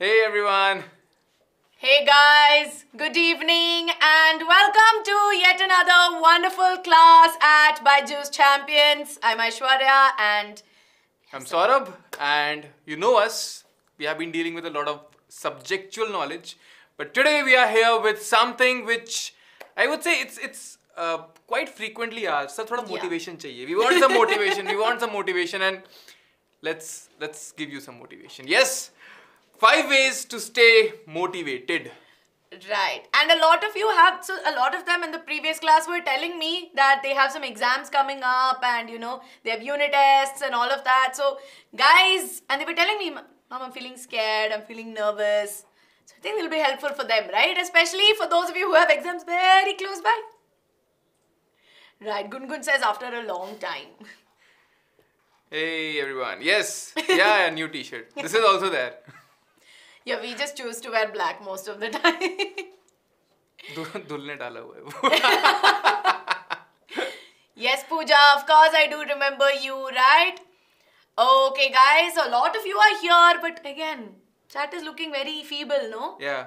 Hey everyone. Hey guys, good evening and welcome to yet another wonderful class at Byju's Champions. I'm Aishwarya and I'm Saurabh and you know us. We have been dealing with a lot of subjectual knowledge. But today we are here with something which I would say it's it's uh, quite frequently asked. So थोड़ा Yeah. motivation चाहिए. We want some motivation. we want some motivation and let's let's give you some motivation. Yes. Five ways to stay motivated. right. And a lot of you have so a lot of them in the previous class were telling me that they have some exams coming up and you know they have unit tests and all of that. So guys, and they were telling me, Mom, I'm feeling scared, I'm feeling nervous. So I think it'll be helpful for them, right? Especially for those of you who have exams very close by. Right, Gungun says after a long time. Hey everyone. Yes. Yeah, a new t-shirt. This is also there. Yeah, we just choose to wear black most of the time. धुल- धुलने डाला हुआ है वो. yes, Pooja, of course I do remember you, right? Okay, guys, a lot of you are here, but again, chat is looking very feeble, no? Yeah.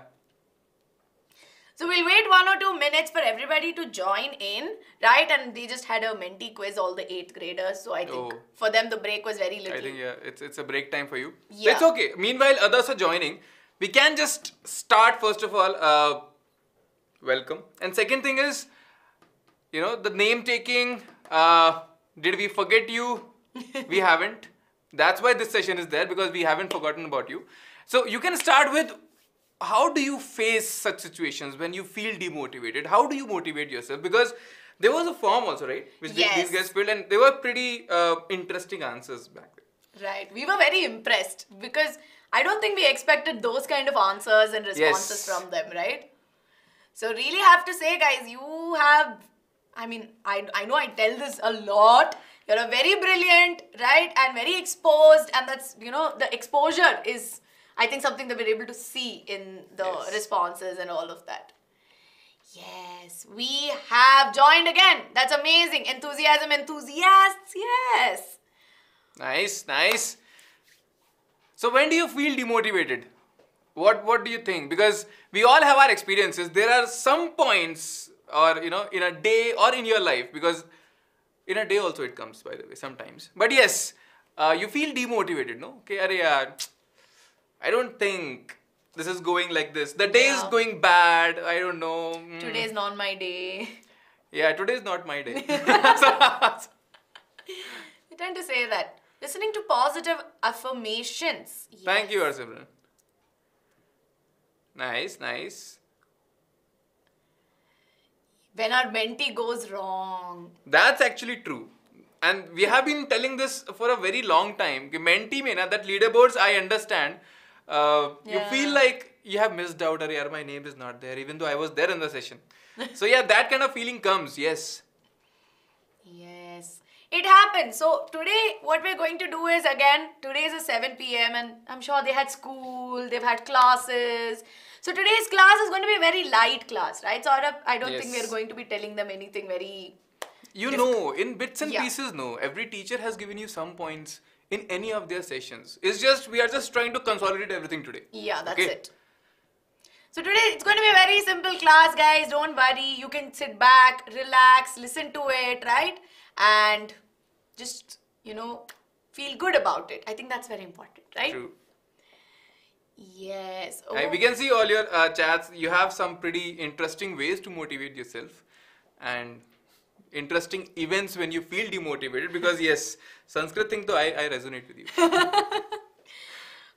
So we'll wait one or two minutes for everybody to join in, right? And they just had a mentee quiz, all the eighth graders. So I think Oh. for them the break was very little. I think yeah, it's it's a break time for you. Yeah. It's okay. Meanwhile, others are joining. We can just start first of all. Uh, welcome. And second thing is, you know, the name taking. Uh, did we forget you? we haven't. That's why this session is there because we haven't forgotten about you. So you can start with. How do you face such situations when you feel demotivated? How do you motivate yourself? Because there was a form also, right? Which Yes. these guys filled, and they were pretty uh, interesting answers back then. Right. We were very impressed because I don't think we expected those kind of answers and responses Yes. from them, right? So really have to say, guys, you have I mean, I, I know I tell this a lot. You're a very brilliant, right? And very exposed, and that's you know, the exposure is I think something that we're able to see in the Yes. responses and all of that. Yes, we have joined again. That's amazing. Enthusiasm, enthusiasts, yes. Nice, nice. So when do you feel demotivated? What what do you think? Because we all have our experiences. There are some points or you know in a day or in your life because in a day also it comes by the way sometimes. But yes, uh, you feel demotivated, no? Okay, arey yaar, I don't think this is going like this. The day yeah. is going bad. I don't know. Mm. Today is not my day. Yeah, today is not my day. we tend to say that. Listening to positive affirmations. Yes. Thank you, Arsibran. Nice, nice. When our mentee goes wrong. That's actually true. And we have been telling this for a very long time. Mentee mein that leaderboards I understand uh, You feel like you have missed out or yaar, my name is not there even though I was there in the session. so yeah, that kind of feeling comes. Yes. Yes. It happens. So today what we're going to do is again, today is a 7 p.m. and I'm sure they had school, they've had classes. So today's class is going to be a very light class, right? So I don't think we're going to be telling them anything very You know, in bits and Yeah. pieces, no. Every teacher has given you some points in any of their sessions. It's just we are just trying to consolidate everything today. Yeah, that's Okay. it. So today it's going to be a very simple class, guys. Don't worry. You can sit back, relax, listen to it, right? And just, you know, feel good about it. I think that's very important, right? True. Yes. Uh, we can see all your uh, chats. You have some pretty interesting ways to motivate yourself and interesting events when you feel demotivated because yes, Sanskrit thing though I, I resonate with you.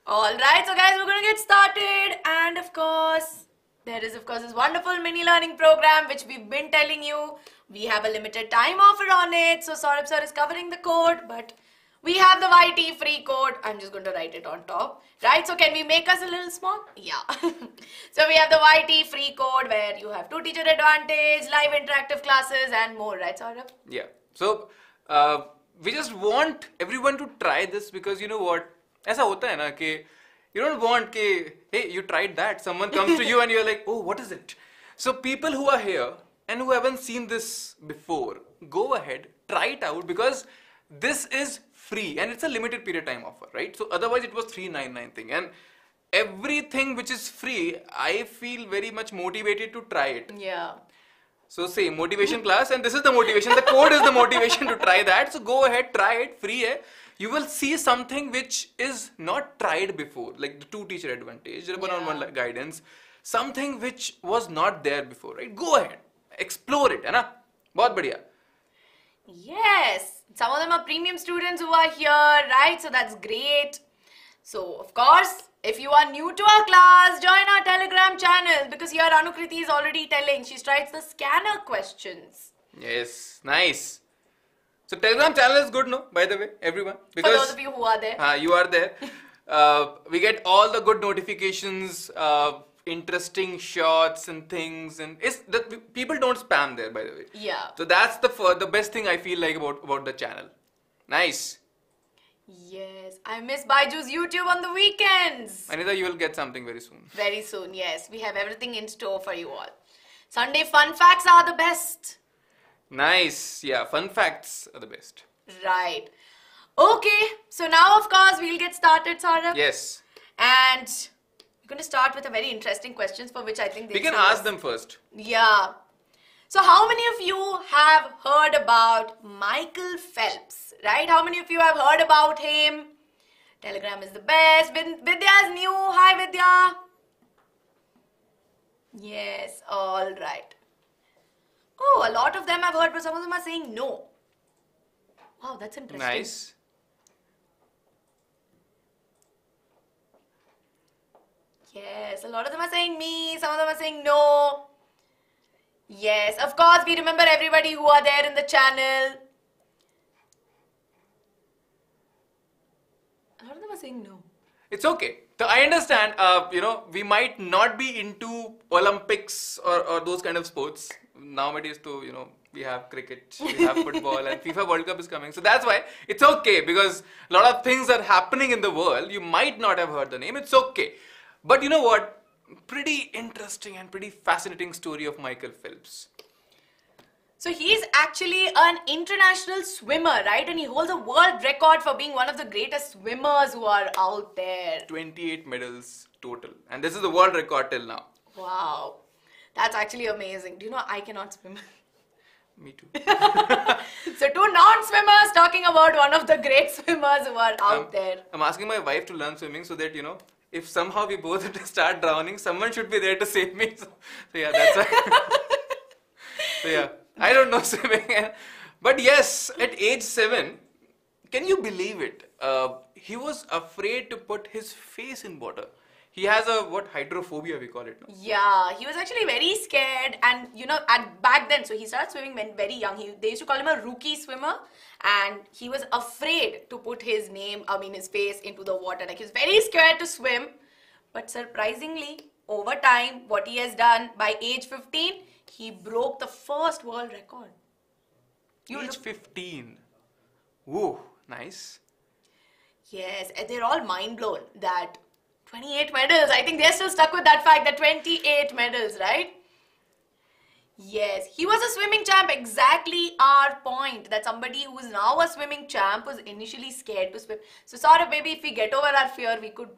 All right, so guys, we're going to get started. And of course, there is, of course, this wonderful mini learning program which we've been telling you. We have a limited time offer on it. So Saurabh sir is covering the code, but we have the YT free code. I'm just going to write it on top. Right? So can we make us a little small? Yeah. so we have the YT free code where you have two teacher advantage, live interactive classes, and more. Right, Saurabh? yeah. So uh, we just want everyone to try this because you know what? ऐसा होता है ना कि you don't want कि hey you tried that someone comes to you and you're like oh what is it so people who are here and who haven't seen this before go ahead try it out because this is free and it's a limited period time offer right so otherwise it was 399 thing and everything which is free, I feel very much motivated to try it. Yeah. So say motivation class, and this is the motivation. The code is the motivation to try that. So go ahead, try it, free. Hai. You will see something which is not tried before, like the two teacher advantage, one-on-one Yeah. guidance, something which was not there before, right? Go ahead, explore it, है ना? बहुत बढ़िया. Yes, some of them are premium students who are here, right? So that's great. So, of course, if you are new to our class, join our Telegram channel because here Anukriti is already telling. She writes the scanner questions. Yes, nice. So Telegram channel is good, no? By the way, everyone, For those because of you who are there. uh, you are there. Uh, we get all the good notifications, uh, interesting shots and things, and it's that people don't spam there. By the way, Yeah. So that's the fir- the best thing I feel like about about the channel. Nice. Yes, I miss Byju's YouTube on the weekends. Anita, you will get something very soon. Very soon, yes. We have everything in store for you all. Sunday fun facts are the best. Nice. Yeah, fun facts are the best. Right. Okay, so now, of course, we'll get started, Saurabh. Yes. And we're going to start with a very interesting questions for which I think they We can ask yes. them first. Yeah. So, how many of you have heard about Michael Phelps? Right? How many of you have heard about him? Telegram is the best. Vidya is new. Hi, Vidya. Yes, all right. Oh, a lot of them have heard, but some of them are saying no. Wow, that's interesting. Nice. Yes, a lot of them are saying me, some of them are saying no. Yes, of course, we remember everybody who are there in the channel. A lot of them are saying no. It's okay. So I understand, uh, you know, we might not be into Olympics or, or those kind of sports. Nowadays, too, you know, we have cricket, we have football, and FIFA World Cup is coming. So that's why it's okay because a lot of things are happening in the world. You might not have heard the name. It's okay. But you know what? Pretty interesting and pretty fascinating story of Michael Phelps. So he's actually an international swimmer, right? And he holds a world record for being one of the greatest swimmers who are out there. 28 medals total. And this is the world record till now. Wow. That's actually amazing. Do you know I cannot swim? Me too. so two non-swimmers talking about one of the great swimmers who are out I'm- there. I'm asking my wife to learn swimming so that you know if somehow we both start drowning, someone should be there to save me. So, so yeah, that's why. so yeah, I don't know swimming, but yes, at age seven, can you believe it? Uh, he was afraid to put his face in water. He has a what hydrophobia we call it. No? Yeah, he was actually very scared, and you know, at back then, so he started swimming when very young. He they used to call him a rookie swimmer, and he was afraid to put his name, I mean, his face into the water. Like he was very scared to swim, but surprisingly, over time, what he has done by age 15, he broke the first world record. You age look- 15. Whoa, nice. Yes, they're all mind blown that 28 medals. I think they're still stuck with that fact that 28 medals, right? Yes, he was a swimming champ. Exactly our point that somebody who is now a swimming champ was initially scared to swim. So, sorry, maybe if we get over our fear, we could.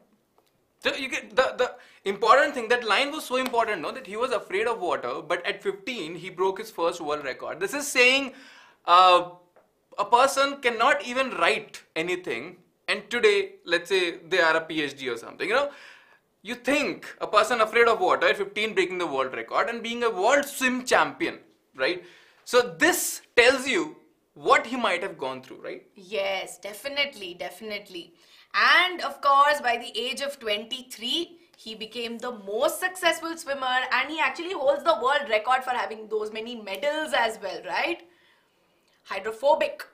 So you get the the important thing that line was so important, no, that he was afraid of water, but at 15 he broke his first world record. This is saying uh, a person cannot even write anything, and today, let's say they are a PhD or something, you know. You think a person afraid of water at 15 breaking the world record and being a world swim champion, right? So this tells you what he might have gone through, right? Yes, definitely, definitely. And of course, by the age of 23, he became the most successful swimmer and he actually holds the world record for having those many medals as well, right? Hydrophobic.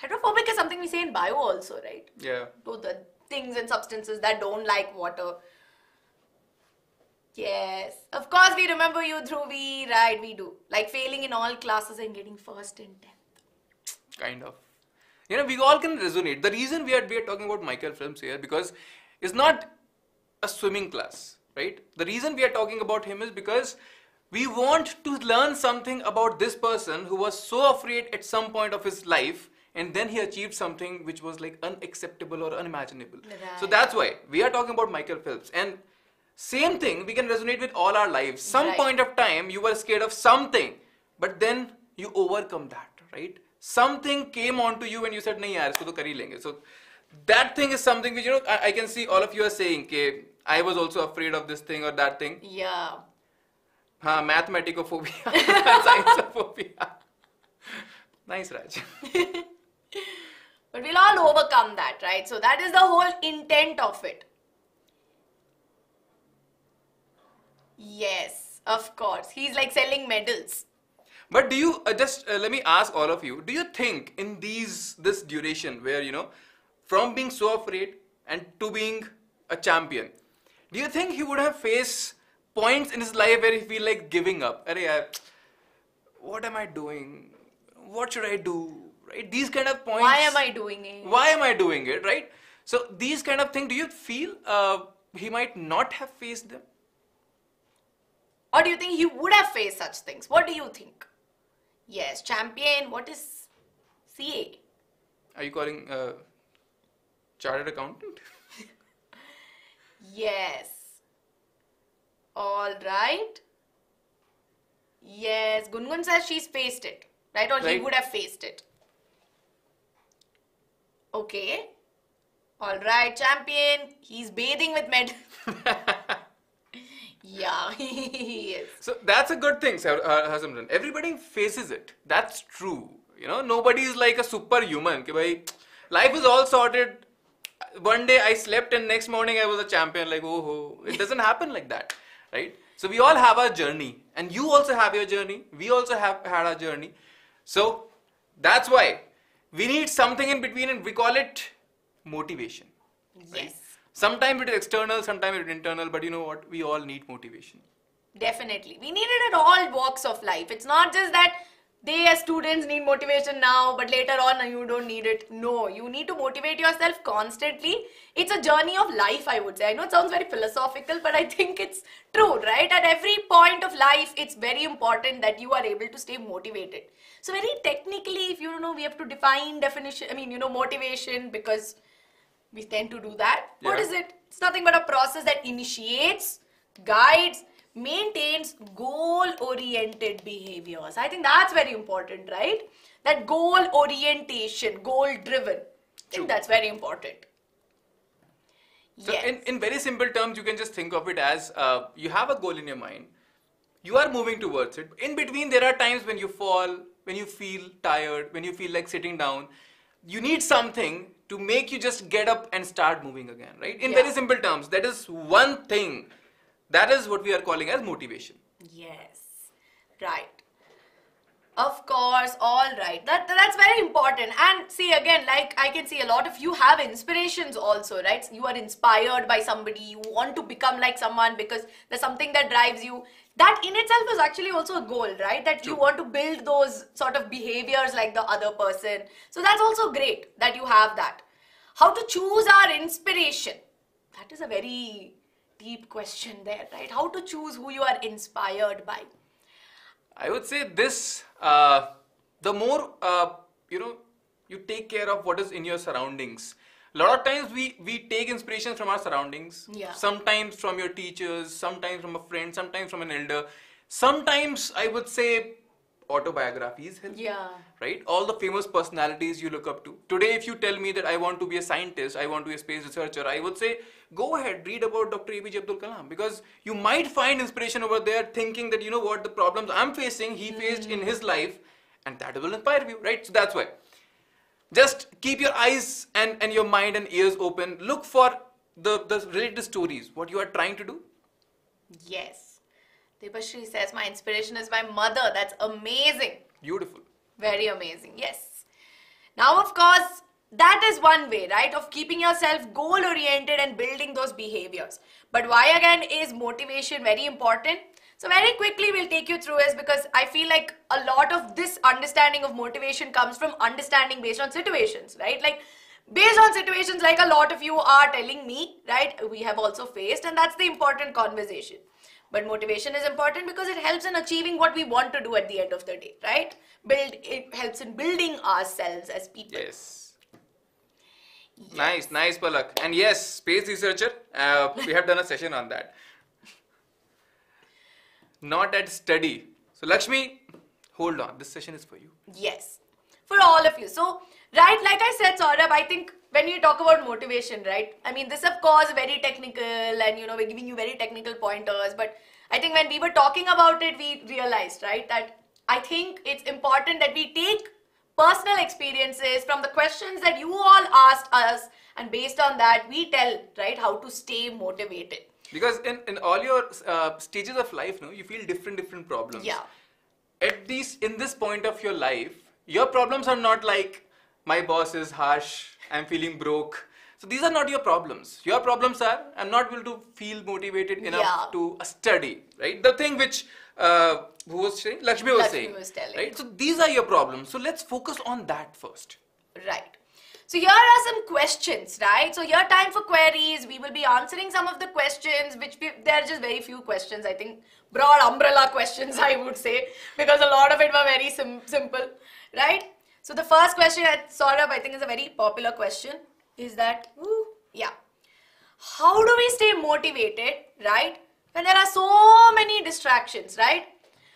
Hydrophobic is something we say in bio also, right? Yeah. To the things and substances that don't like water. Yes, of course we remember you, Dhruvi, right? We do. Like failing in all classes and getting first in 10th. kind of you know we all can resonate the reason we are we are talking about michael phelps here because it's not a swimming class right the reason we are talking about him is because we want to learn something about this person who was so afraid at some point of his life and then he achieved something which was like unacceptable or unimaginable. So Right. that's why we are talking about Michael Phelps. And same thing we can resonate with all our lives. Some Right. point of time you were scared of something, but then you overcome that, right? Something came onto you and you said, "नहीं यार इसको तो कर ही लेंगे." So that thing is something which you know I, I can see all of you are saying, "Okay, I was also afraid of this thing or that thing." Yeah. हाँ mathematicophobia, scienceophobia. nice, Raj. But we'll all overcome that, right? So that is the whole intent of it. Yes, of course. He's like selling medals. But do you uh, just uh, let me ask all of you? Do you think in these this duration where you know, from being so afraid and to being a champion, do you think he would have faced points in his life where he feel like giving up? Arey what am I doing? What should I do? Right? These kind of points. Why am I doing it? Why am I doing it? Right? So these kind of things. Do you feel uh, he might not have faced them? Or do you think he would have faced such things? What do you think? Yes, champion. What is CA? Are you calling uh, chartered accountant? Yes. All right. Yes, Gungun says she's faced it, right? Or he would have faced it. Okay. All right, champion. He's bathing with med. yeah, he is. So that's a good thing, uh, Hasamran. Everybody faces it. That's true. You know, nobody is like a superhuman. Life is all sorted. One day I slept and next morning I was a champion. Like, oh, oh. it doesn't happen like that, right? So we all have our journey, and you also have your journey. We also have had our journey. So that's why we need something in between, and we call it motivation. Yes, Sometimes it is external, sometimes it is internal. But you know what? We all need motivation. definitely. We need it at all walks of life. It's not just that they as students need motivation now, but later on you don't need it. No, you need to motivate yourself constantly. It's a journey of life, I would say. I know it sounds very philosophical, but I think it's true, right? At every point of life, it's very important that you are able to stay motivated. So, very technically, if you don't know, we have to define definition, I mean, you know, motivation because we tend to do that. What Yeah. is it? It's nothing but a process that initiates, guides, maintains goal oriented behaviors. I think that's very important, right? That goal orientation, goal driven. I think that's very important. So yes. in, in very simple terms, you can just think of it as uh, you have a goal in your mind. You are moving towards it. In between, there are times when you fall, when you feel tired, when you feel like sitting down. You need something to make you just get up and start moving again, right? In Yeah. very simple terms, that is one thing. That is what we are calling as motivation. Yes, right. Of course, all right. That that's very important. And see again, like I can see a lot of you have inspirations also, right? You are inspired by somebody. You want to become like someone because there's something that drives you. That in itself is actually also a goal, right? That you want to build those sort of behaviors like the other person. So that's also great that you have that. How to choose our inspiration? That is a very deep question there, right? How to choose who you are inspired by? I would say this: uh, the more uh, you know, you take care of what is in your surroundings. A lot of times we we take inspiration from our surroundings. Yeah. Sometimes from your teachers, sometimes from a friend, sometimes from an elder. Sometimes I would say autobiographies help. Yeah. Right? All the famous personalities you look up to. Today, if you tell me that I want to be a scientist, I want to be a space researcher, I would say, go ahead, read about Dr. APJ Abdul Kalam because you might find inspiration over there thinking that, you know what, the problems I'm facing, he hmm. faced in his life, and that will inspire you, right? So that's why. Just keep your eyes and, and your mind and ears open. Look for the, the related stories, what you are trying to do. Yes. Debashri says, My inspiration is my mother. That's amazing. Beautiful. Very amazing. Yes. Now, of course, that is one way, right, of keeping yourself goal oriented and building those behaviors. But why again is motivation very important? So, very quickly, we'll take you through is because I feel like a lot of this understanding of motivation comes from understanding based on situations, right? Like, based on situations like a lot of you are telling me, right? We have also faced, and that's the important conversation. But motivation is important because it helps in achieving what we want to do at the end of the day, right? Build it helps in building ourselves as people. Yes. Nice, nice, Palak. And yes, space researcher. Uh, we have done a session on that. Not at study. So Lakshmi, hold on. This session is for you. Yes, for all of you. So, right, like I said, Saurabh, I think when you talk about motivation, right? I mean, this of course very technical, and you know we're giving you very technical pointers. But I think when we were talking about it, we realized, right, that I think it's important that we take personal experiences from the questions that you all asked us, and based on that, we tell, right, how to stay motivated. Because in, in all your uh, stages of life, no, you feel different different problems. Yeah. At this in this point of your life, your problems are not like my boss is harsh, I'm feeling broke. So these are not your problems. Your problems are I'm not able to feel motivated enough Yeah. to uh, study. Right? The thing which uh, who was saying Lakshmi was Lakshmi saying. was telling. Right? So these are your problems. So let's focus on that first. Right. So here are some questions, right? So here time for queries. We will be answering some of the questions, which we, there are just very few questions. I think broad umbrella questions, I would say, because a lot of it were very sim- simple, right? So the first question, at Saurabh, I think is a very popular question. Is that, ooh, yeah. How do we stay motivated, right? When there are so many distractions, right?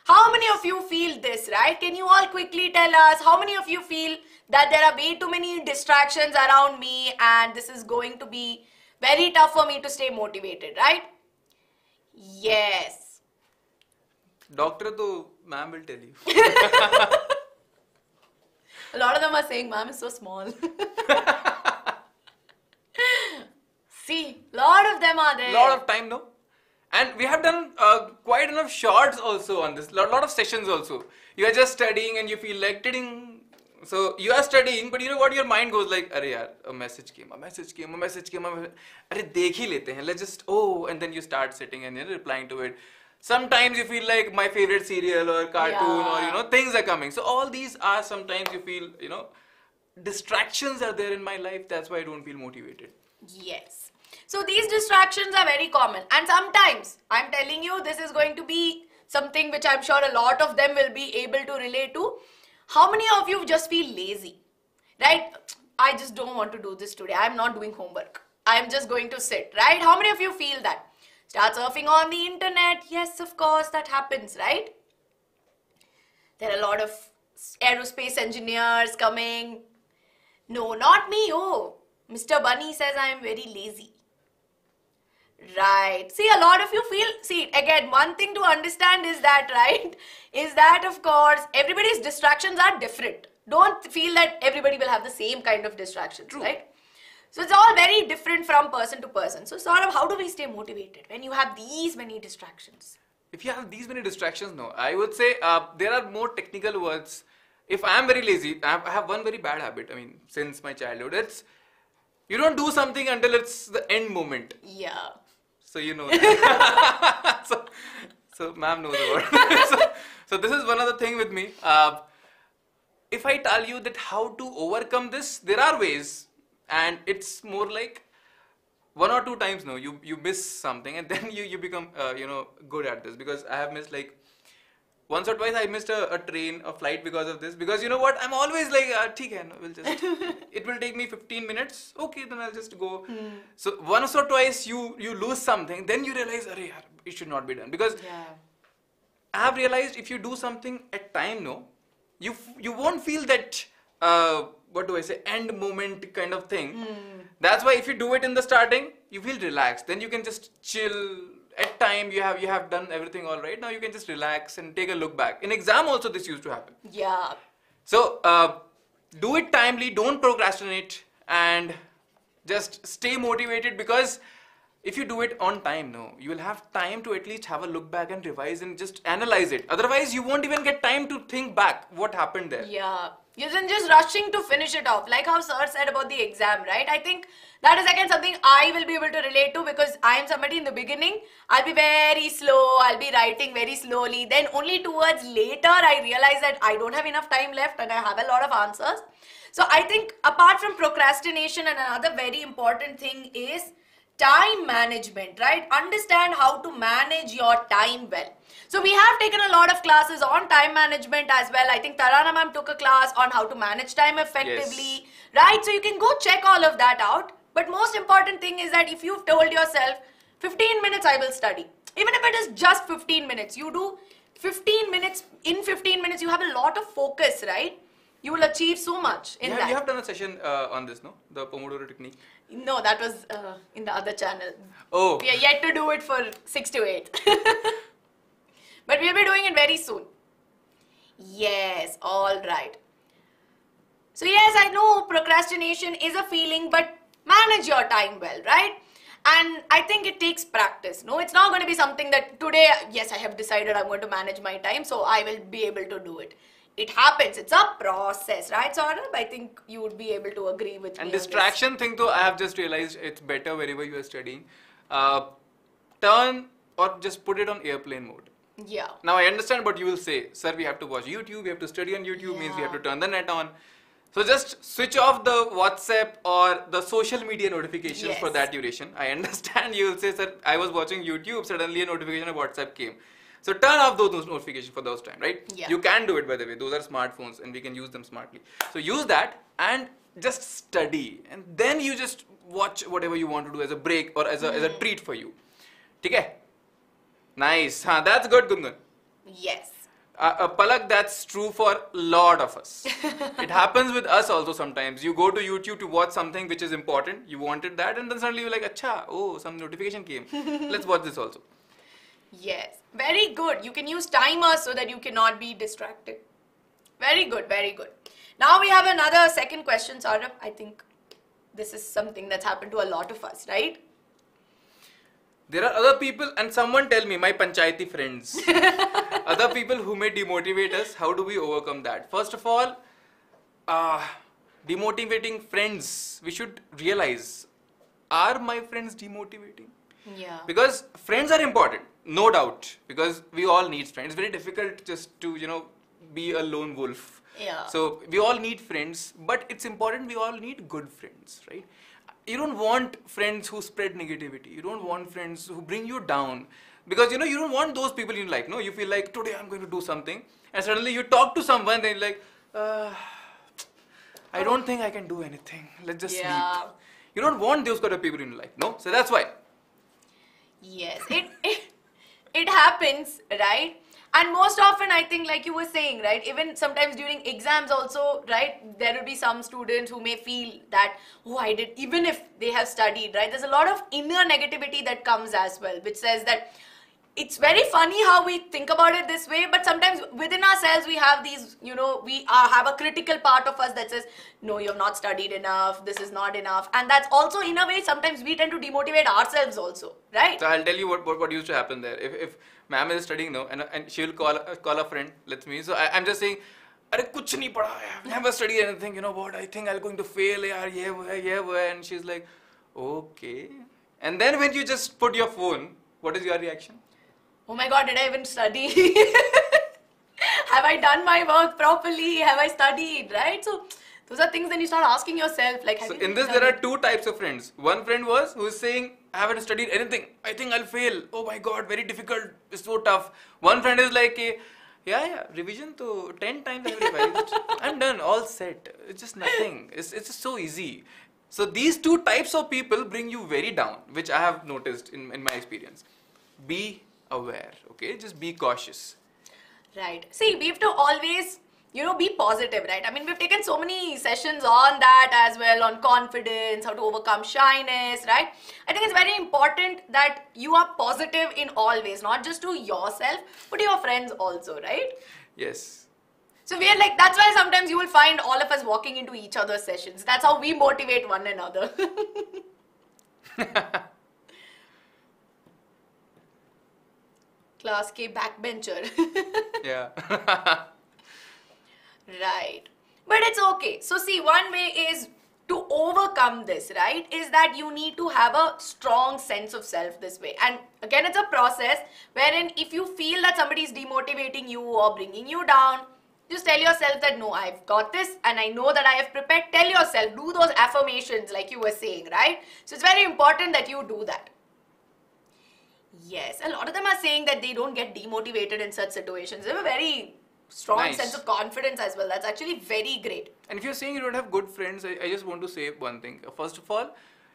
How many of you feel this, right? Can you all quickly tell us how many of you feel that there are way too many distractions around me and this is going to be very tough for me to stay motivated, right? Yes. Doctor though ma'am will tell you. A lot of them are saying, ma'am is so small. See, lot of them are there. Lot of time, no? And we have done uh, quite enough shorts also on this. Lot, lot of sessions also. You are just studying and you feel like ding. So you are studying, but you know what? Your mind goes like, "Arey yaar, a message came, a message came, a message came. Arey dekhi lete hain. Let's just oh." And then you start sitting and you are replying to it sometimes you feel like my favorite serial or cartoon or you know things are coming so all these are sometimes you feel you know distractions are there in my life that's why I don't feel motivated Yes. So these distractions are very common. And sometimes, I'm telling you, this is going to be something which I'm sure a lot of them will be able to relate to. How many of you just feel lazy? Right? I just don't want to do this today. I'm not doing homework. I'm just going to sit, right? How many of you feel that? Start surfing on the internet. Yes, of course, that happens, right? There are a lot of aerospace engineers coming. No, not me. Oh, Mr. Bunny says I am very lazy. Right. See, a lot of you feel, see, again, one thing to understand is that, right? Is that, of course, everybody's distractions are different. Don't feel that everybody will have the same kind of distractions, right? So it's all very different from person to person. So, sort of, how do we stay motivated when you have these many distractions? if you have these many distractions no i would say uh, there are more technical words if i am very lazy I have, one very bad habit i mean since my childhood it's you don't do something until it's the end moment Yeah. so you know that. so so ma'am knows about it. so, so this is one other thing with me uh, if i tell you that how to overcome this there are ways and it's more like one or two times no you you miss something and then you you become uh, you know good at this. Because i have missed like once or twice i missed a, a train a flight because of this. Because you know what? I'm always like uh, hai, no, we'll just it will take me 15 minutes. Okay then i'll just go. So once or twice you you lose something then you realize Arey, yaar, it should not be done. Because Yeah. I have realized if you do something at time, no, you you won't feel that uh, what do I say end moment kind of thing. That's why if you do it in the starting, you feel relaxed. Then you can just chill. At time you have you have done everything all right. Now you can just relax and take a look back. In exam also this used to happen. Yeah. So uh, do it timely. Don't procrastinate and just stay motivated because if you do it on time, no, you will have time to at least have a look back and revise and just analyze it. Otherwise, you won't even get time to think back what happened there. Yeah. Isn't just rushing to finish it off, like how Sir said about the exam, right? I think that is again something I will be able to relate to because I am somebody in the beginning. I'll be very slow, I'll be writing very slowly. Then only towards later, I realize that I don't have enough time left and I have a lot of answers. So I think apart from procrastination, and another very important thing is time management, right? Understand how to manage your time well. So we have taken a lot of classes on time management as well. I think Tarana ma'am took a class on how to manage time effectively, right? So you can go check all of that out. But most important thing is that if you've told yourself, 15 minutes I will study. Even if it is just 15 minutes, you do 15 minutes, in 15 minutes you have a lot of focus, right? You will achieve so much in you, that. have, you have done a session uh, on this, no? The Pomodoro technique. No, that was uh, in the other channel. Oh. We are yet to do it for 6 to 8. but we'll be doing it very soon. Yes, all right. So, yes, I know procrastination is a feeling, but manage your time well, right? And I think it takes practice. No, it's not going to be something that today, yes, I have decided I'm going to manage my time, so I will be able to do it. It happens. It's a process, right, Saurabh? I think you would be able to agree with And me. distraction thing, though, I have just realized it's better wherever you are studying. Uh, turn or just put it on airplane mode. Yeah. Now I understand what you will say, sir. We have to watch YouTube. We have to study on YouTube. Means we have to turn the net on. So just switch off the WhatsApp or the social media notifications for that duration. I understand you will say, sir, I was watching YouTube. Suddenly a notification of WhatsApp came. So turn off those, notifications for those time, right? Yeah. You can do it by the way. Those are smartphones and we can use them smartly. So use that and just study, and then you just watch whatever you want to do as a break or as a as a treat for you. Okay. Nice. Huh, that's good, Gungun. Yes. Uh, uh, Palak, that's true for a lot of us. it happens with us also sometimes. You go to YouTube to watch something which is important, you wanted that, and then suddenly you're like, Acha, oh, some notification came. Let's watch this also. Yes. Very good. You can use timer so that you cannot be distracted. Very good. Very good. Now we have another second question, Saurabh. I think this is something that's happened to a lot of us, right? There are other people, and someone tell me, my panchayati friends, other people who may demotivate us. How do we overcome that? First of all, uh, demotivating friends, we should realize are my friends demotivating? Yeah. because friends are important no doubt. Because we all need friends. It's very difficult just to you know be a lone wolf. Yeah. so we all need friends but it's important we all need good friends right? You don't want friends who spread negativity. You don't want friends who bring you down. Because you know you don't want those people in life no? You feel like today i'm going to do something and suddenly you talk to someone then you're like uh, i don't think i can do anything. Let's just Yeah. sleep you don't want those kind of people in your life no? So that's why Yes, it, it it happens, right? And most often, I think, like you were saying, right? Even sometimes during exams, also, right? There will be some students who may feel that, oh, I did, even if they have studied, right? There's a lot of inner negativity that comes as well, which says that it's very funny how we think about it this way, but sometimes within ourselves we have these, you know, we are, have a critical part of us that says, no, you have not studied enough, this is not enough. And that's also, in a way, sometimes we tend to demotivate ourselves also, right? So I'll tell you what, what, what used to happen there. If, if ma'am is studying now and, and she'll call uh, call a friend, let's me. So I, I'm just saying, अरे कुछ नहीं पढ़ा है I've never studied anything you know what I think I'm going to fail यार ये वो है ये वो है and she's like okay and then when you just put your phone what is your reaction Oh my god, did I even study? have I done my work properly? Have I studied, right? So, those are things then you start asking yourself, like, so you in this there are two types of friends. One friend was who is saying I haven't studied anything. I think I'll fail. Oh my god very difficult. It's so tough. One friend is like eh, yeah yeah revision to 10 times I have revised. I'm done all set. It's just nothing. It's, it's just so easy. So these two types of people bring you very down which I have noticed in, in my experience. Be aware okay just be cautious Right. See, we have to always, you know, be positive, right? I mean, we've taken so many sessions on that as well, on confidence, how to overcome shyness, right? I think it's very important that you are positive in all ways, not just to yourself, but to your friends also, right? yes So we are like, that's why sometimes you will find all of us walking into each other's sessions. That's how we motivate one another. Class K backbencher. yeah right. But it's okay. So, see, one way is to overcome this, right? Is that you need to have a strong sense of self this way. And again, it's a process wherein if you feel that somebody is demotivating you or bringing you down, just tell yourself that no, I've got this and I know that I have prepared. Tell yourself, do those affirmations like you were saying, right? So it's very important that you do that. Yes, a lot of them are saying that they don't get demotivated in such situations. They have a very strong Nice. sense of confidence as well. That's actually very great. And if you're saying you don't have good friends, I, I just want to say one thing. First of all,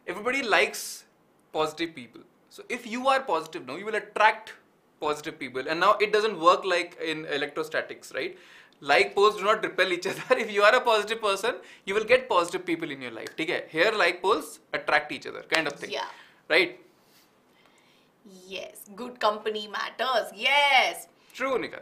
everybody likes positive people. So if you are positive now, you will attract positive people. And now it doesn't work like in electrostatics, right? Like poles do not repel each other. If you are a positive person, you will get positive people in your life. Okay? Here, like poles attract each other, kind of thing. Yeah. Right? Yes, good company matters. Yes, True, Nika.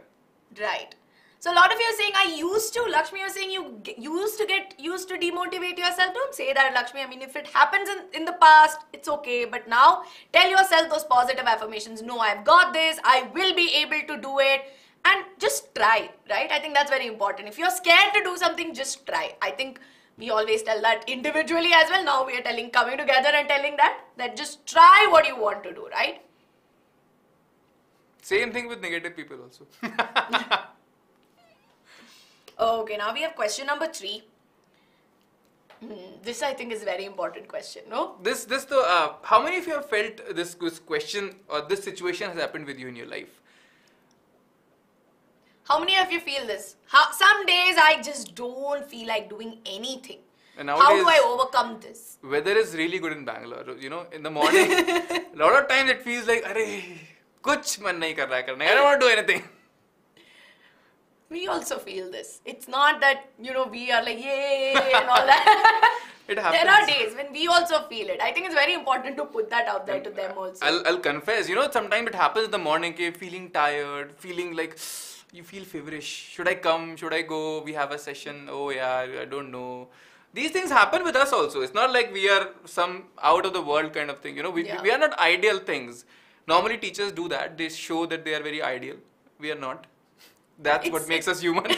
right. So a lot of you are saying I used to. Lakshmi, you're saying you g- used to get used to demotivate yourself. Don't say that, Lakshmi. I mean, if it happens in, in the past, it's okay. But now, tell yourself those positive affirmations. No, I've got this. I will be able to do it. And just try, right? I think that's very important. If you're scared to do something, just try. I think we always tell that individually as well. Now we are telling, coming together and telling that, that just try what you want to do, right? Same thing with negative people also. Okay, now we have question number three. Hmm, this I think is a very important question, no? this, this, the, uh, how many of you have felt this, this question or this situation has happened with you in your life? How many of you feel this? How, some days I just don't feel like doing anything. And How do I overcome this? weather is really good in Bangalore. You know, in the morning, a lot of times it feels like, अरे कुछ मन नहीं कर रहा है करने. I don't want to do anything. We also feel this. It's not that, you know, we are like, yay, and all that. It happens. there are days when we also feel it. I think it's very important to put that out there to them also. I'll, I'll confess, you know, sometimes it happens in the morning, okay, feeling tired, feeling like you feel feverish. Should I come? Should I go? We have a session. Oh, yeah, I don't know. These things happen with us also. It's not like we are some out of the world kind of thing. You know, we, Yeah. we are not ideal things. Normally, teachers do that. They show that they are very ideal. We are not. That's what makes us human.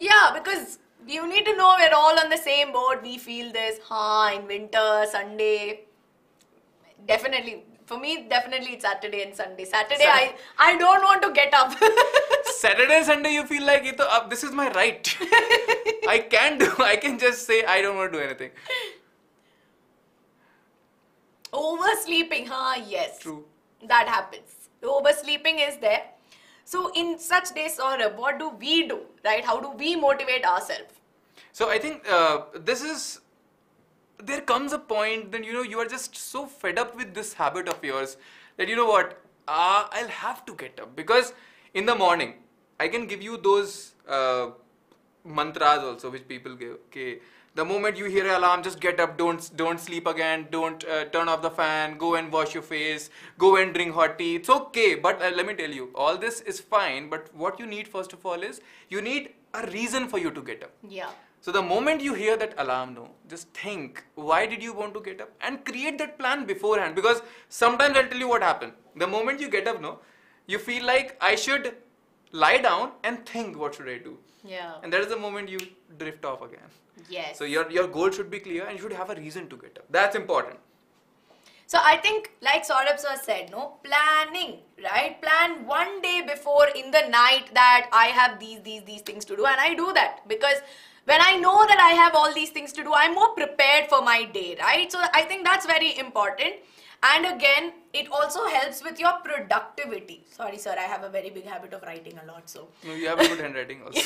Yeah, because you need to know we're all on the same boat. We feel this, huh, in winter, Sunday. Definitely. For me, definitely it's Saturday and Sunday. Saturday, I, I don't want to get up. Saturday and Sunday, you feel like "Ye to ab- this is my right. I can do. I can just say I don't want to do anything. Oversleeping, huh? Yes. True. That happens. Oversleeping is there. So, in such days, Saurabh, what do we do, right? How do we motivate ourselves? So I think uh, this is there comes a point then you know you are just so fed up with this habit of yours that you know what uh, I'll have to get up because in the morning I can give you those uh, mantras also which people give. Okay, the moment you hear an alarm, just get up. Don't don't sleep again. Don't uh, turn off the fan. Go and wash your face. Go and drink hot tea. It's okay, but uh, let me tell you, all this is fine. But what you need first of all is you need a reason for you to get up. Yeah. So the moment you hear that alarm, no, just think, why did you want to get up? And create that plan beforehand. Because sometimes I'll tell you what happened. The moment you get up, no, you feel like I should lie down and think what should I do. Yeah. And that is the moment you drift off again. Yes. So your, your goal should be clear and you should have a reason to get up. That's important. So I think, like Saurabh sir said, no planning, right? Plan one day before in the night that I have these, these, these things to do, and I do that because when I know that I have all these things to do, I'm more prepared for my day, right? So I think that's very important. And again, it also helps with your productivity. Sorry, sir, I have a very big habit of writing a lot, so. No, You have a good handwriting also.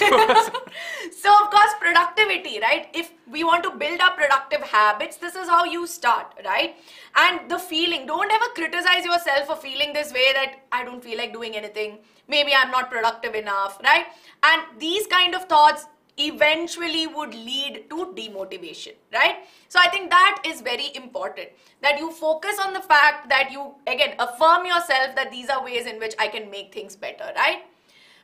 so of course productivity right if we want to build our productive habits this is how you start right and the feeling don't ever criticize yourself for feeling this way that i don't feel like doing anything maybe i'm not productive enough right and these kind of thoughts eventually would lead to demotivation right so i think that is very important that you focus on the fact that you again affirm yourself that these are ways in which i can make things better right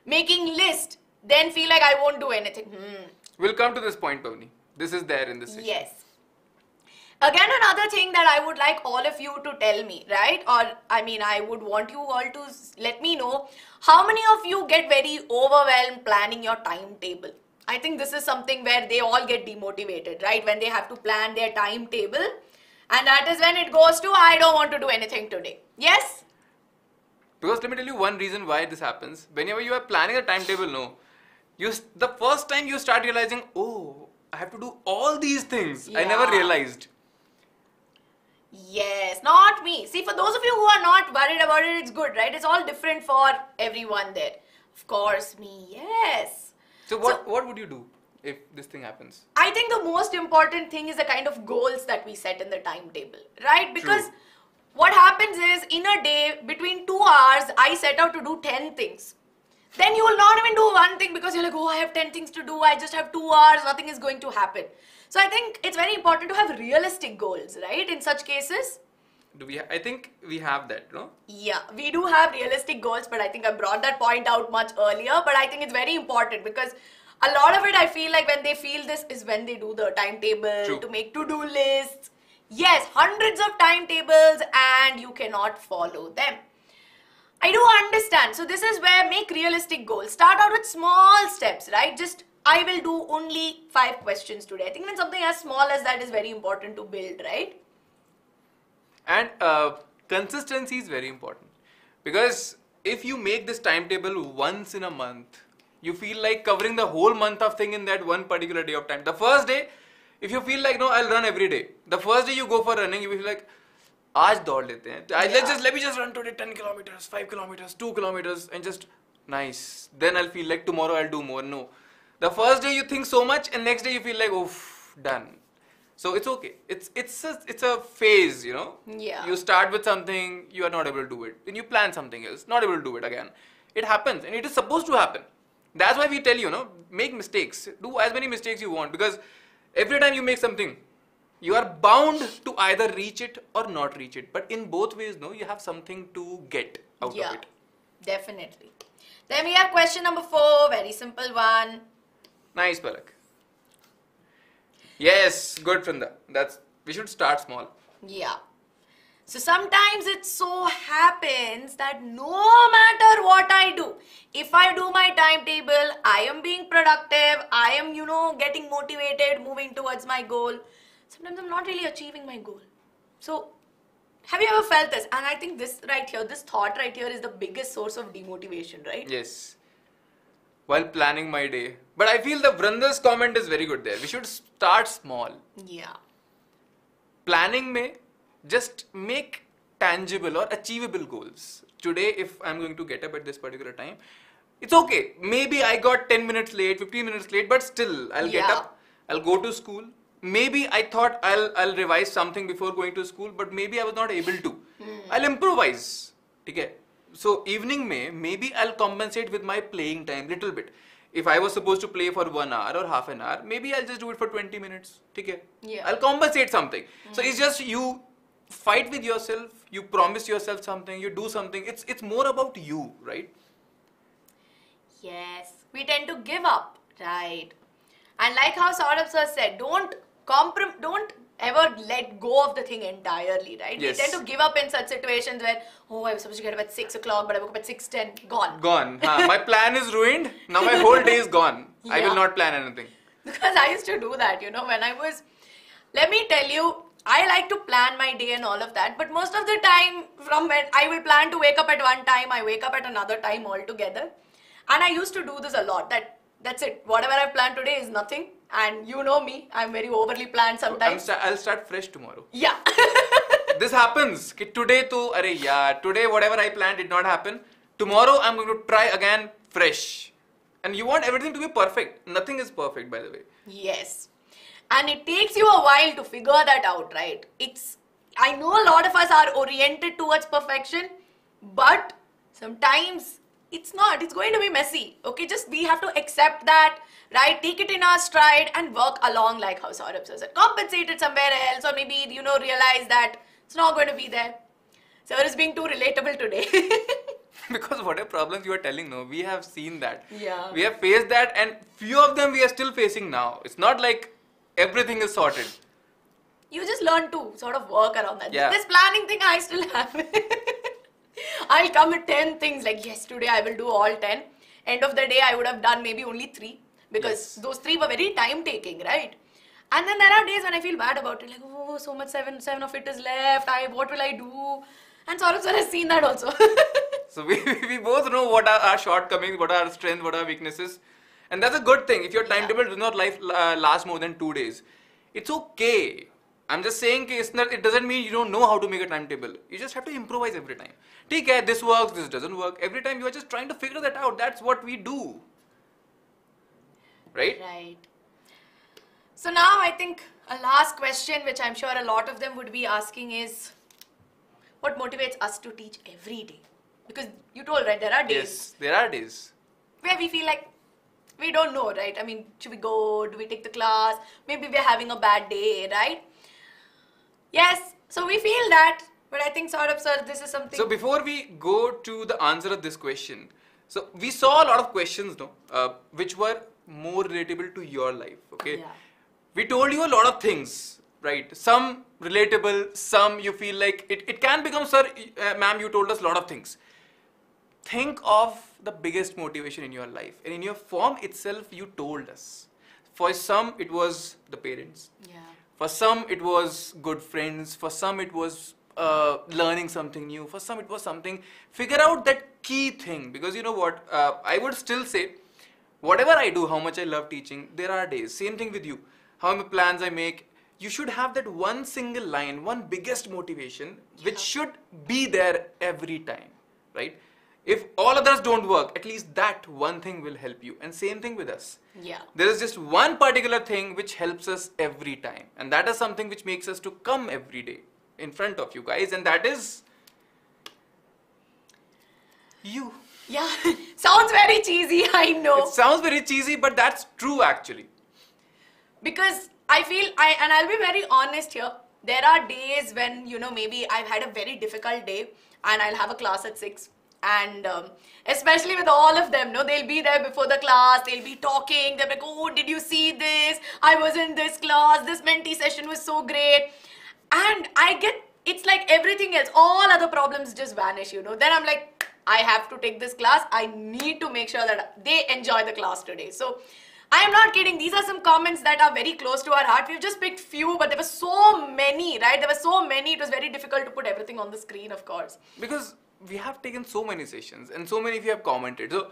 making list then feel like I won't do anything. Hmm. we'll come to this point, Pavni. This is there in this section. Yes. Again, another thing that I would like all of you to tell me, right? Or I mean, I would want you all to let me know how many of you get very overwhelmed planning your timetable. I think this is something where they all get demotivated, right? When they have to plan their timetable. And that is when it goes to, I don't want to do anything today. Yes? Because let me tell you one reason why this happens. Whenever you are planning a timetable, no, you the first time you start realizing, oh, I have to do all these things. I never realized. Yes, not me. See, for those of you who are not worried about it, it's good, right? It's all different for everyone there. Of course, me, yes. So what So- what would you do if this thing happens? I think the most important thing is the kind of goals that we set in the timetable, right? Because True. what happens is in a day, between two hours, I set out to do 10 things. Then you will not even do one thing because you're like, oh, I have 10 things to do, I just have two hours, nothing is going to happen. So I think it's very important to have realistic goals, right? In such cases. Do we? Ha- I think we have that, no? Yeah, we do have realistic goals, but I think I brought that point out much earlier. But I think it's very important because a lot of it I feel like when they feel this is when they do the timetable True. to make to do lists. Yes, hundreds of timetables and you cannot follow them. I do understand. So this is where make realistic goals. Start out with small steps, right? Just I will do only five questions today. I think when something as small as that is very important to build, right? And uh, consistency is very important because if you make this timetable once in a month, you feel like covering the whole month of thing in that one particular day of time. The first day, if you feel like no, I'll run every day. The first day you go for running, you feel like आज दौड़ लेते हैं I- let's Yeah. just let me just run today 10 kilometers 5 kilometers 2 kilometers and just nice then I'll feel like tomorrow I'll do more no the first day you think so much and next day you feel like oh done so it's okay. It's it's a, it's a phase you know? Yeah. you start with something you are not able to do it. Then you plan something else not able to do it again. It happens and it is supposed to happen. That's why we tell you, you know make mistakes. Do as many mistakes you want because every time you make something you are bound to either reach it or not reach it. But in both ways no you have something to get out yeah, of it. Definitely. Then we have question number four, very simple one. nice palak yes good Vrinda. that's we should start small Yeah. So sometimes it so happens that no matter what I do, if I do my timetable, I am being productive, I am, you know, getting motivated, moving towards my goal. Sometimes I'm not really achieving my goal. So, have you ever felt this? And I think this right here, this thought right here is the biggest source of demotivation, right? yes while planning my day. But i feel the vrinda's comment is very good there. We should start small. Yeah. planning may just make tangible or achievable goals. Today if i'm going to get up at this particular time it's okay. Maybe i got 10 minutes late 15 minutes late but still i'll get Yeah. up. I'll go to school. Maybe i thought i'll i'll revise something before going to school but maybe i was not able to. Hmm. I'll improvise. Okay so evening may maybe i'll compensate with my playing time little bit. If i was supposed to play for 1 hour or half an hour maybe i'll just do it for 20 minutes. Okay? Yeah. i'll compensate something. Mm. So it's just you fight with yourself you promise yourself something you do something. It's it's more about you right? Yes, we tend to give up, right? And like how Saurabh sir said, don't comprom- don't ever let go of the thing entirely, right? Yes. We tend to give up in such situations where, oh, I was supposed to get up at six o'clock, but I woke up at six ten, gone. gone huh? my plan is ruined now my whole day is gone i will not plan anything Because I used to do that, you know, when I was. Let me tell you, I like to plan my day and all of that, but most of the time, from when I will plan to wake up at one time, I wake up at another time altogether. And I used to do this a lot. That that's it. Whatever I planned today is nothing and you know me, I'm very overly planned sometimes. I'll start fresh tomorrow. Yeah. this happens. Today to, are yeah, today whatever I planned did not happen. Tomorrow I'm going to try again fresh. And you want everything to be perfect. Nothing is perfect, by the way. Yes. And it takes you a while to figure that out, right? It's I know a lot of us are oriented towards perfection, but sometimes it's not. It's going to be messy. Okay, just we have to accept that, right? Take it in our stride and work along like how Saurabh says it. Compensate it somewhere else, or maybe you know, realize that it's not going to be there. Sir is being too relatable today. because whatever problems you are telling no we have seen that Yeah. we have faced that and few of them we are still facing now it's not like everything is sorted you just learn to sort of work around that. Yeah. This planning thing I still have. I'll come with 10 things like, yes, today I will do all 10. End of the day, I would have done maybe only three. because Yes. those three were very time taking, right? And then there are days when I feel bad about it, like oh, so much seven seven of it is left. I what will I do? And Saurabh sir has seen that also. So we, we both know what are our shortcomings, what are our strengths, what are our weaknesses. And that's a good thing. If your Yeah. timetable does not life, uh, last more than two days, it's okay. I'm just saying it doesn't mean you don't know how to make a timetable. You just have to improvise every time. Take care, this works, this doesn't work. Every time you are just trying to figure that out. That's what we do. Right? Right. So now I think a last question, which I'm sure a lot of them would be asking is, what motivates us to teach every day? Because you told, right, there are days. Yes, there are days. Where we feel like, we don't know, right? I mean, should we go? Do we take the class? Maybe we're having a bad day, right? Yes. So we feel that, but I think Saurabh sir, this is something. So before we go to the answer of this question, so we saw a lot of questions, no, uh, which were more relatable to your life. Okay, Yeah. we told you a lot of things, right? Some relatable, some you feel like it, it can become, sir, uh, ma'am, you told us a lot of things. Think of the biggest motivation in your life, and in your form itself, you told us. For some, it was the parents. yeah. For some, it was good friends. For some, it was uh, learning something new. For some, it was something. Figure out that key thing because you know what? Uh, I would still say, whatever I do, how much I love teaching, there are days. Same thing with you. How many plans I make, you should have that one single line, one biggest motivation, which should be there every time, right? If all others don't work, at least that one thing will help you. And same thing with us Yeah. there is just one particular thing which helps us every time and that is something which makes us to come every day in front of you guys and that is you Yeah. Sounds very cheesy, I know. it sounds very cheesy but that's true actually because I feel I and I'll be very honest here. There are days when you know maybe I've had a very difficult day and I'll have a class at six. And um, especially with all of them, no, they'll be there before the class. They'll be talking. They're like, "Oh, did you see this? I was in this class. This mentee session was so great." And I get it's like everything else. All other problems just vanish. You know. Then I'm like, I have to take this class. I need to make sure that they enjoy the class today. So I am not kidding. These are some comments that are very close to our heart. We've just picked few, but there were so many, right? There were so many. It was very difficult to put everything on the screen, of course. because we have taken so many sessions and so many of you have commented. So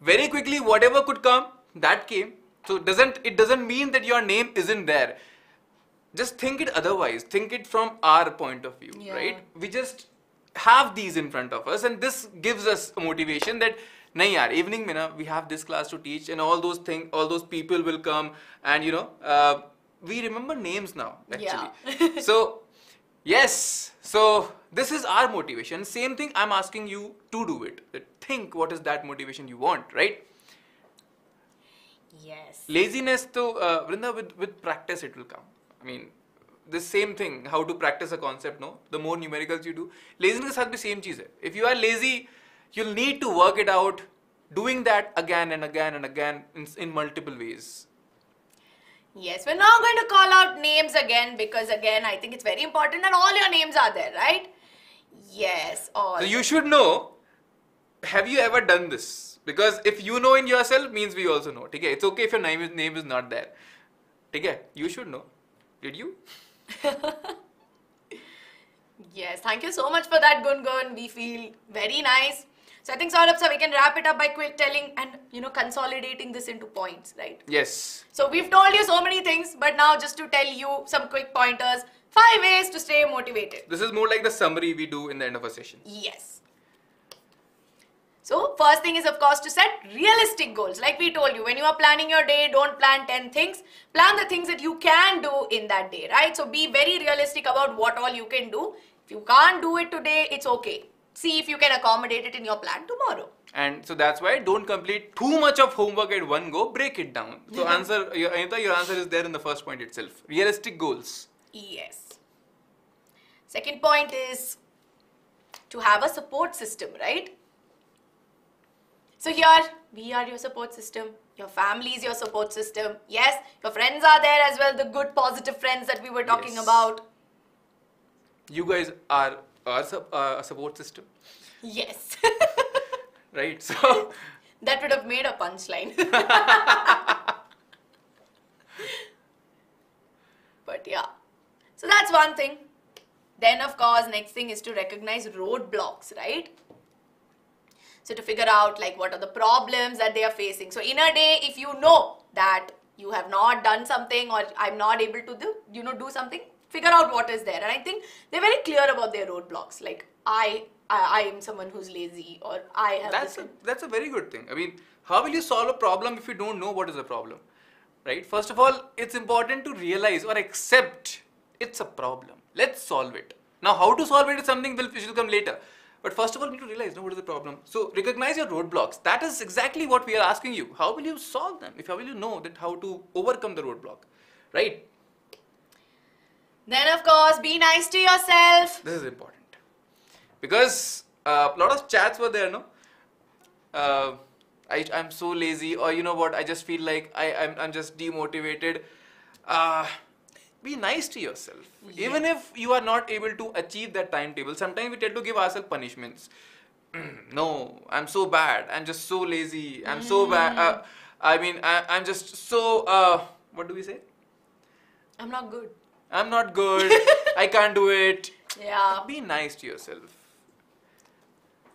very quickly whatever could come that came. So it doesn't it doesn't mean that your name isn't there. Just think it otherwise. Think it from our point of view Yeah. right? We just have these in front of us and this gives us a motivation that nahi yaar evening mein na we have this class to teach and all those things all those people will come. And you know uh, we remember names now actually. Yeah. so yes. So this is our motivation. Same thing i'm asking you to do it. Think what is that motivation you want right? Yes. laziness to uh, Vrinda with with practice it will come. I mean the same thing how to practice a concept no? The more numericals you do. Laziness has the same cheese. If you are lazy you'll need to work it out doing that again and again and again in, in multiple ways. Yes, we're now going to call out names again because again I think it's very important that all your names are there, right? Yes, all. so you should know have you ever done this because if you know in yourself means we also know okay it's okay if your name is, name is not there okay you should know did you Yes, thank you so much for that, Gungun. We feel very nice. So I think sir, we can wrap it up by quick telling and you know consolidating this into points, right? yes So we've told you so many things, but now just to tell you some quick pointers, five ways to stay motivated. this is more like the summary we do in the end of a session Yes. So first thing is of course to set realistic goals. Like we told you, when you are planning your day, don't plan 10 things. Plan the things that you can do in that day, right? So be very realistic about what all you can do. If you can't do it today, it's okay. See if you can accommodate it in your plan tomorrow. And so that's why don't complete too much of homework at one go, break it down. So answer your Anita, your answer is there in the first point itself. Realistic goals. ES. Second point is to have a support system, right? So here, we are your support system. Your family is your support system. Yes, your friends are there as well, the good positive friends that we were talking yes. about. You guys are our uh, support system. Yes. right, so... that would have made a punchline. but yeah. So that's one thing. Then, of course, next thing is to recognize roadblocks, right? So to figure out like what are the problems that they are facing. So in a day, if you know that you have not done something or I'm not able to do, you know, do something, figure out what is there. And I think they're very clear about their roadblocks. Like I, I, I am someone who's lazy or I have That's a, that's a very good thing. I mean, how will you solve a problem if you don't know what is the problem? Right? First of all, it's important to realize or accept it's a problem. Let's solve it. Now, how to solve it is something will- which will come later. But first of all, you need to realize know what is the problem. So recognize your roadblocks. That is exactly what we are asking you. How will you solve them? If how will you know that how to overcome the roadblock? Right? Then of course, be nice to yourself. This is important because uh, a lot of chats were there, no? Uh, I, I'm so lazy, or you know what? I just feel like I, I'm, I'm just demotivated. Uh, be nice to yourself. Even if you are not able to achieve that timetable, sometimes we tend to give ourselves punishments. no, I'm so bad. I'm just so lazy. I'm so bad. Uh, I mean, I, I'm just so. Uh, what do we say? I'm not good. I'm not good. I can't do it. Yeah. Be nice to yourself.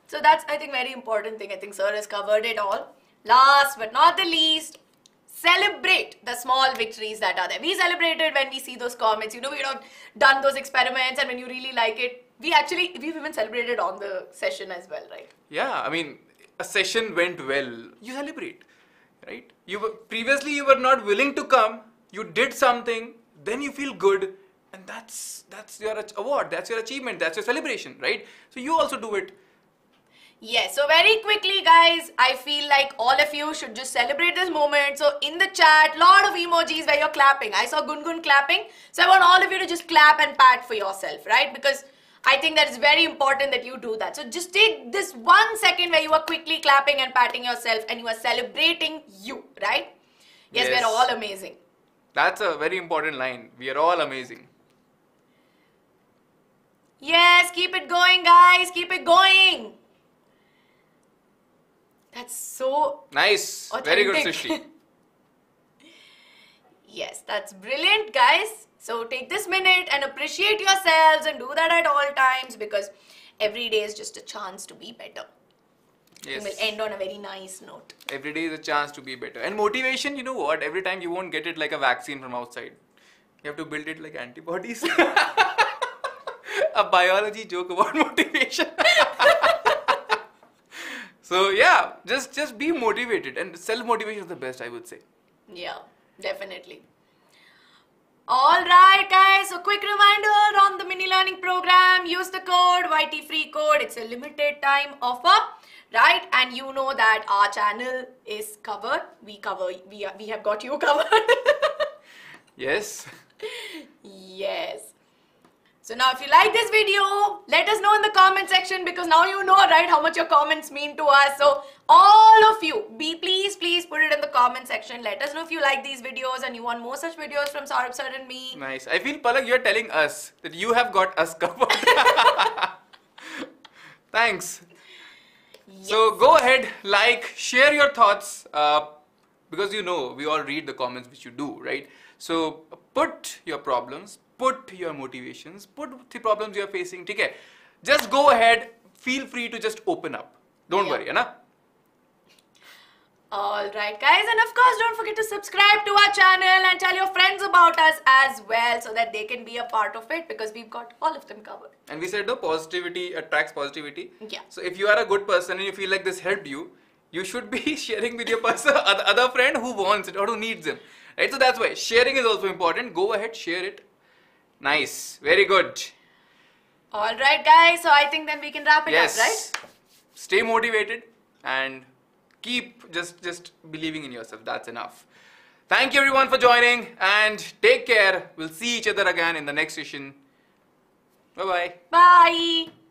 So that's I think very important thing. I think Sir has covered it all. Last but not the least, celebrate the small victories that are there. We celebrated when we see those comments. You know, we've not done those experiments, and when you really like it, we actually we've even celebrated on the session as well, right? Yeah, I mean, a session went well. You celebrate, right? You were previously you were not willing to come. You did something, then you feel good, and that's that's your award. That's your achievement. That's your celebration, right? So you also do it. Yes, so very quickly, guys, I feel like all of you should just celebrate this moment. So, in the chat, lot of emojis where you're clapping. I saw Gungun clapping. So, I want all of you to just clap and pat for yourself, right? Because I think that it's very important that you do that. So, just take this one second where you are quickly clapping and patting yourself and you are celebrating you, right? Yes, Yes. we're all amazing. That's a very important line. We are all amazing. Yes, keep it going, guys. Keep it going. That's so Nice. Very good, Authentic. Srishti. Yes, that's brilliant, guys. So take this minute and appreciate yourselves and do that at all times because every day is just a chance to be better. Yes. We will end on a very nice note. Every day is a chance to be better. And motivation, you know what? Every time you won't get it like a vaccine from outside. You have to build it like antibodies. a biology joke about motivation. So yeah, just just be motivated and self motivation is the best, I would say. Yeah, definitely. All right, guys. So, quick reminder on the mini learning program use the code YT free code. It's a limited time offer, right? And you know that our channel is covered. We cover. We are, we have got you covered. Yes. Yes. So now if you like this video, let us know in the comment section because now you know, right, how much your comments mean to us. So all of you, be please, please put it in the comment section. Let us know if you like these videos and you want more such videos from Saurabh sir and me. Nice. I feel Palak, you're telling us that you have got us covered. Thanks. So go ahead, like, share your thoughts, uh, because you know we all read the comments which you do, right? So put your problems, put your motivations, put the problems you are facing. Okay, just go ahead. Feel free to just open up. Don't Yeah. worry, है ना? All right, guys, and of course, don't forget to subscribe to our channel and tell your friends about us as well so that they can be a part of it because we've got all of them covered. And we said no positivity attracts positivity. Yeah. So if you are a good person and you feel like this helped you, you should be sharing with your person, other friend who wants it or who needs them. Right? So that's why sharing is also important. Go ahead, share it. Nice. Very good. All right, guys, so I think then we can wrap it yes. up, right? Stay motivated and keep just just believing in yourself. That's enough. Thank you everyone for joining and take care. We'll see each other again in the next session. Bye bye. Bye.